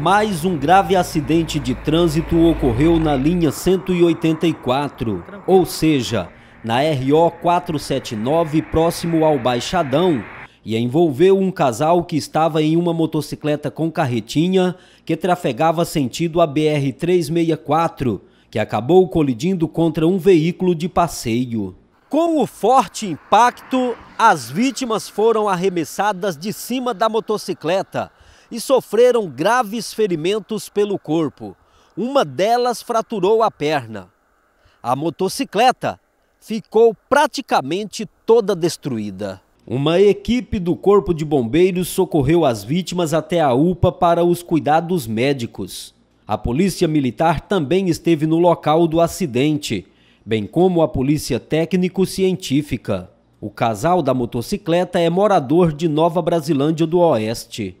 Mais um grave acidente de trânsito ocorreu na linha 184, ou seja, na RO 479, próximo ao Baixadão, e envolveu um casal que estava em uma motocicleta com carretinha que trafegava sentido a BR 364, que acabou colidindo contra um veículo de passeio. Com o forte impacto, as vítimas foram arremessadas de cima da motocicleta e sofreram graves ferimentos pelo corpo. Uma delas fraturou a perna. A motocicleta ficou praticamente toda destruída. Uma equipe do Corpo de Bombeiros socorreu as vítimas até a UPA para os cuidados médicos. A Polícia Militar também esteve no local do acidente, bem como a Polícia Técnico-Científica. O casal da motocicleta é morador de Nova Brasilândia do Oeste.